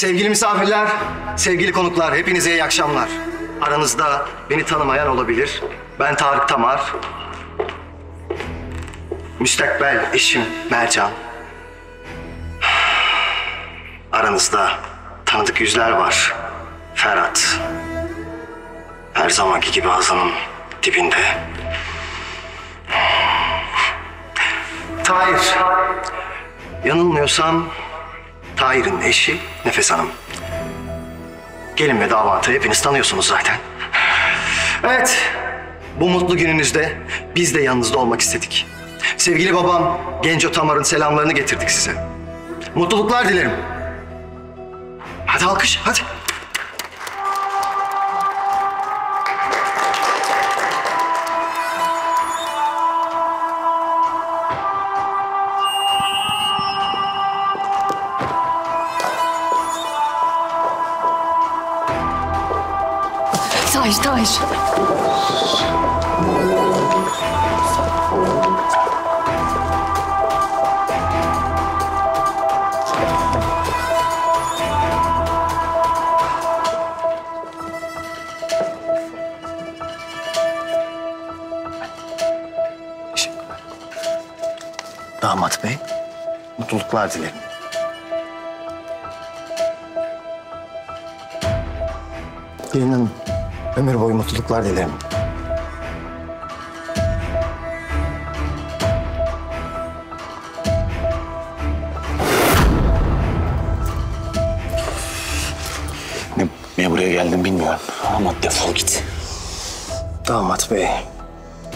Sevgili misafirler, sevgili konuklar, hepinize iyi akşamlar. Aranızda beni tanımayan olabilir. Ben Tarık Tamar. Müstakbel eşim Mercan. Aranızda tanıdık yüzler var. Ferhat. Her zamanki gibi ağzının dibinde. Tahir. Yanılmıyorsam Tahir'in eşi Nefes Hanım. Gelin ve damatı hepiniz tanıyorsunuz zaten. Evet, bu mutlu gününüzde biz de yanınızda olmak istedik. Sevgili babam Genco Tamar'ın selamlarını getirdik size. Mutluluklar dilerim. Hadi alkış, hadi. Tahir, Tahir. Damat bey, mutluluklar dilerim. Gelin hanım, ömür boyu mutluluklar dilerim. Ne, niye buraya geldim bilmiyorum. Ama defol git. Damat bey,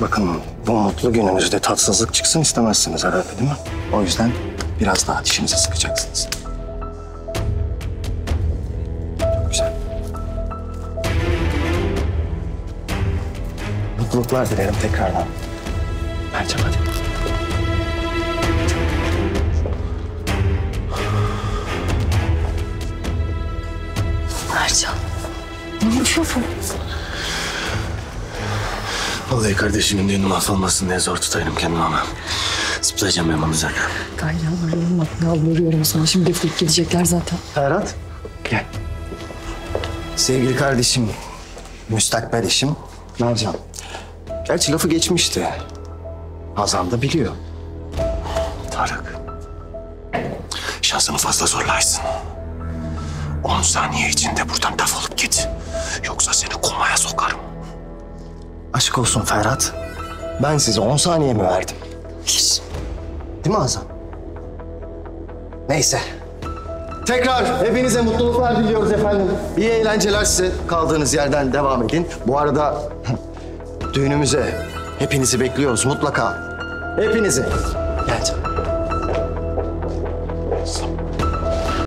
bakın bu mutlu gününüzde tatsızlık çıksın istemezsiniz herhalde değil mi? O yüzden biraz daha dişinizi sıkacaksınız. Mutluluklar dilerim tekrardan. Mercan hadi. Mercan. Ne yapıyor bu? Vallahi kardeşimin düğünü mahvolmasın diye zor tutayım kendimi ama. Zıplayacağım ben bunu zaten. Gayri yalvarıyorum bak yalvarıyorum sana. Şimdi defolup gidecekler zaten. Ferhat, gel. Sevgili kardeşim, müstakbel eşim Mercan. Gerçi lafı geçmişti. Hazan da biliyor. Tarık. Şansını fazla zorlarsın. 10 saniye içinde buradan defolup git. Yoksa seni komaya sokarım. Aşk olsun Ferhat. Ben size 10 saniye mi verdim? Bir. Değil mi Hazan? Neyse. Tekrar hepinize mutluluklar diliyoruz efendim. İyi eğlenceler size. Kaldığınız yerden devam edin. Bu arada düğünümüze hepinizi bekliyoruz mutlaka. Hepinizi. Gel canım.